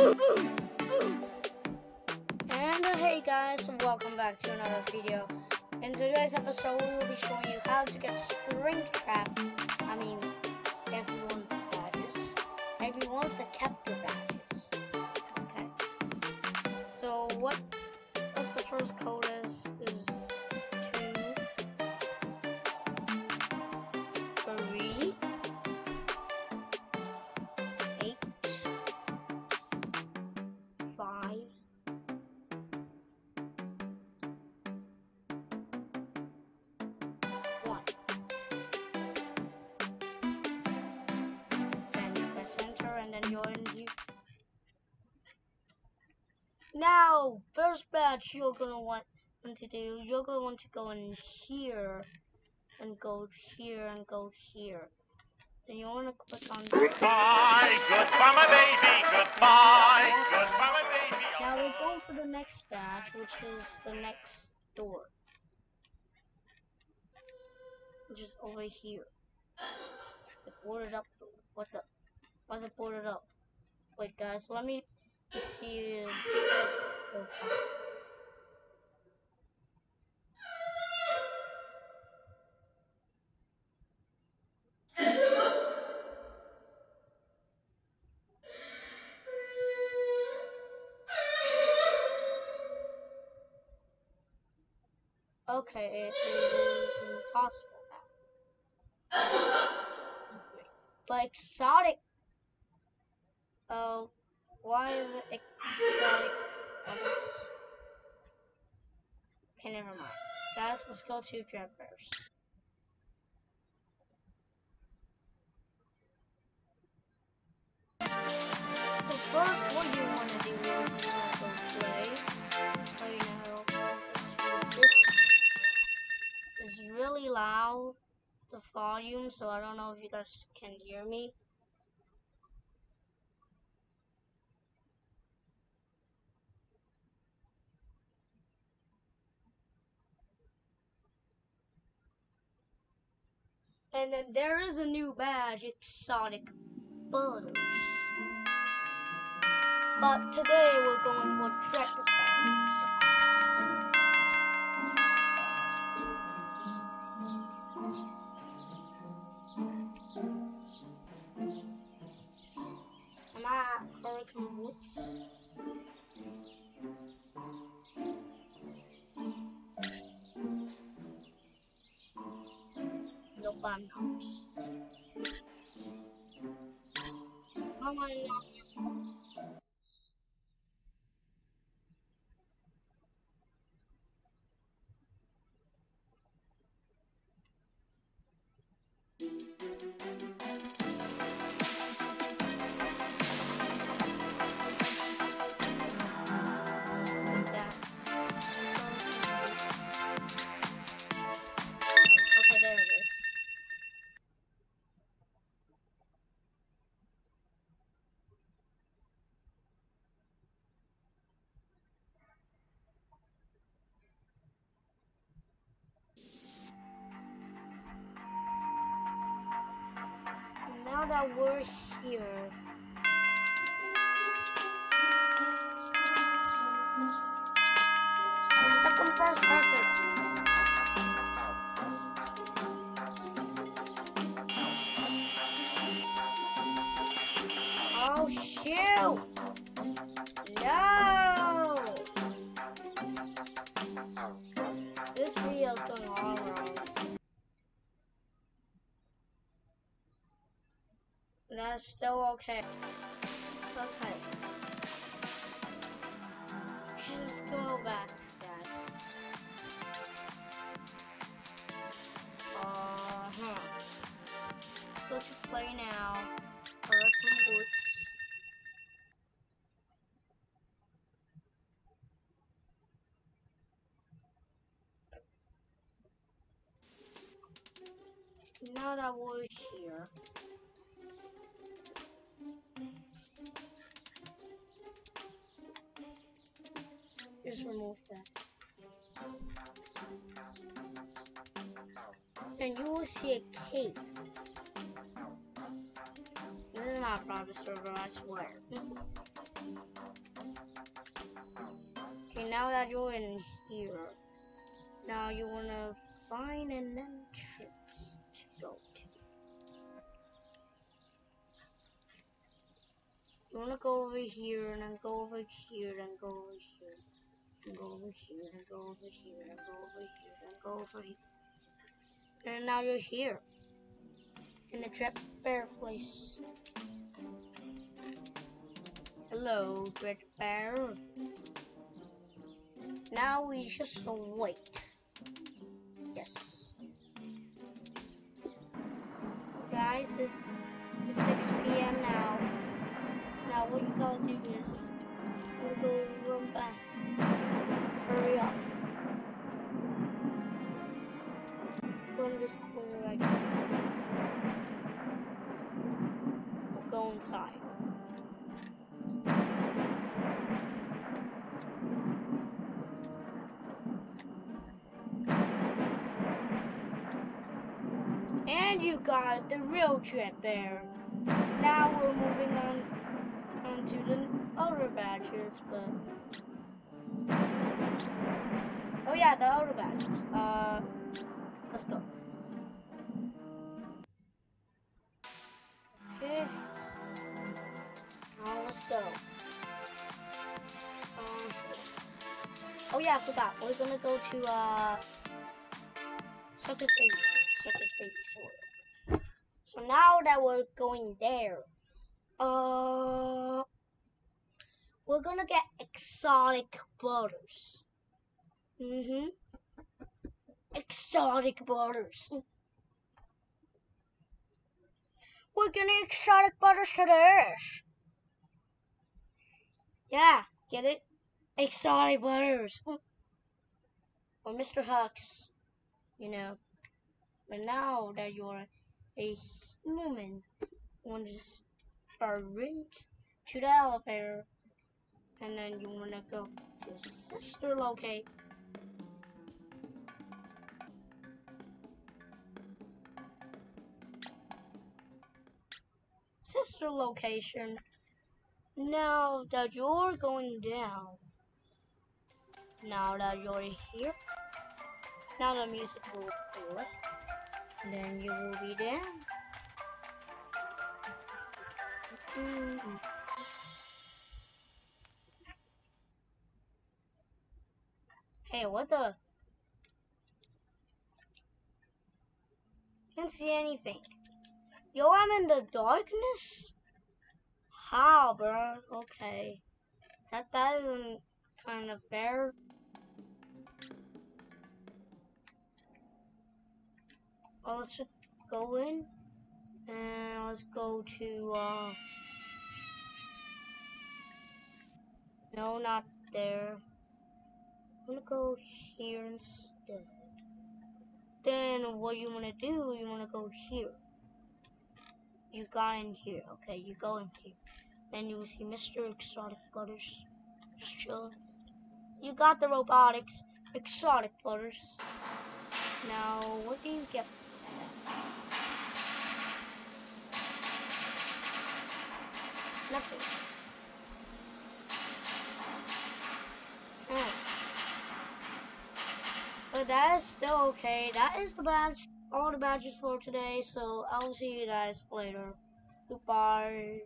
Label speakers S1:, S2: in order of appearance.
S1: And uh, hey guys, and welcome back to another video. In today's episode, we will be showing you how to get Springtrap. Now, first batch you're gonna want to do, you're gonna want to go in here and go here and go here. Then you wanna click on
S2: Goodbye, goodbye, my baby. Goodbye, goodbye, my baby.
S1: Now we're going for the next batch, which is the next door. Which is over here. It boarded up. What the? Why is it boarded up? Wait, guys, let me see if still possible. Okay, it is impossible now. But exotic. Oh, why is it exotic? Okay, never mind. Guys, let's go to Dreadbears. So first, what you want to do is you want to go play. Oh, you know, this is really loud, the volume, so I don't know if you guys can hear me. And then there is a new badge, Exotic Butters. But today we're going for Badge. Am I Hurricane Woods? Nope, I'm not. That we're here, in first person. Oh shoot! That's still okay. Okay. Okay, let's go back, guys. Uh-huh. Go to play now. Hurricane Boots. Now that we're here, just remove that. And you will see a cave. This is not a private server, I swear. Okay, now that you're in here, now you wanna find an entrance to go to. You wanna go over here and then go over here and go over here. And go over here and go over here and go over here and go over here. And now you're here. In the trap bear place. Hello, Dread Bear. Now we just wait. Yes. Guys, it's, it's 6 p.m. now. Now what you gotta do is, you go run back. Hurry up. Go in this corner right. We'll go inside. And you got the real trip there. Now we're moving on onto the other badges, but oh yeah, the other badges. Uh, let's go. Okay. Now let's go. Um, oh yeah, I forgot. We're gonna go to uh, Circus Baby Circus Baby Sword. So now that we're going there, uh, we're gonna get exotic butters. Mm-hmm. Exotic butters. We're getting exotic butters to this. Yeah, get it? Exotic butters. Or Mr. Hugs, you know. But now that you're a human, you want to sprint to the elevator, and then you want to go to sister locate. Sister location. Now that you're going down, now that you're here, now the music will play. Then you will be there. Mm. Hey, what the? Can't see anything. Yo, I'm in the darkness? How, bro? Okay. That, that isn't kind of fair. Well, let's go in and let's go to uh no not there I'm gonna go here instead. Then what you want to do you want to go here. You got in here okay you go in here. Then you will see Mr. Exotic Butters. Just chilling. You got the robotics exotic butters. Now what do you get? Nothing. Oh. But that is still okay. That is the badge. All the badges for today. So I will see you guys later. Goodbye.